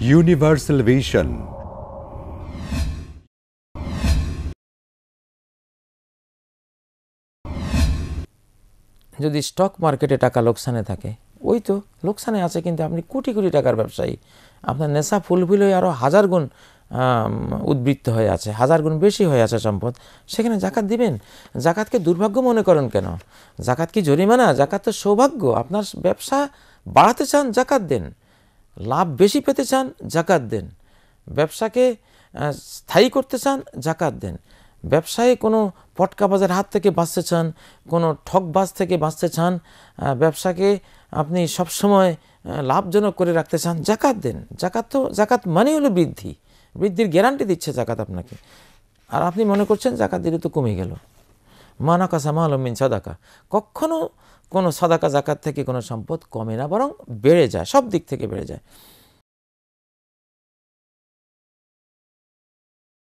Universal Vision. যদি stock মার্কেটে টাকা লোকসানে থাকে, ওই তো লোকসানে আছে কিন্তু আপনি কোটি কোটি টাকার ব্যবসায়ী। আপনার নেশা ফুলফিল হয়ে আরও হাজার গুণ উদ্বৃত্ত হয়ে আছে, হাজার গুণ বেশি হয়ে আছে সম্পদ। সেখানে জাকাত দিবেন। জাকাতকে দুর্ভাগ্য মনে করেন কেন? জাকাত কি জরিমানা? জাকাত তো সৌভাগ্য। আপনার ব্যবসা বাড়াতে চান, জাকাত দেন। লাভ বেশি পেতে চান, জাকাত দেন। ব্যবসাকে স্থায়ী করতে চান, জাকাত দেন। ব্যবসায় কোনো পটকাবাজের হাত থেকে বাঁচতে চান, কোনো ঠকবাজ থেকে বাঁচতে চান ব্যবসাকে আপনি সবসময় লাভজনক করে রাখতে চান, জাকাত দেন। জাকাত তো, জাকাত মানে হলো বৃদ্ধি। বৃদ্ধির গ্যারান্টি দিচ্ছে জাকাত আপনাকে। আর আপনি মনে করছেন জাকাত দিলে তো কমে গেল। মানাকা সামাল মিন সাদাকা কখনো কোনো সাদাকা জাকাত থেকে কোনো সম্পদ কমে না, বরং বেড়ে যায়, সব দিক থেকে বেড়ে যায়।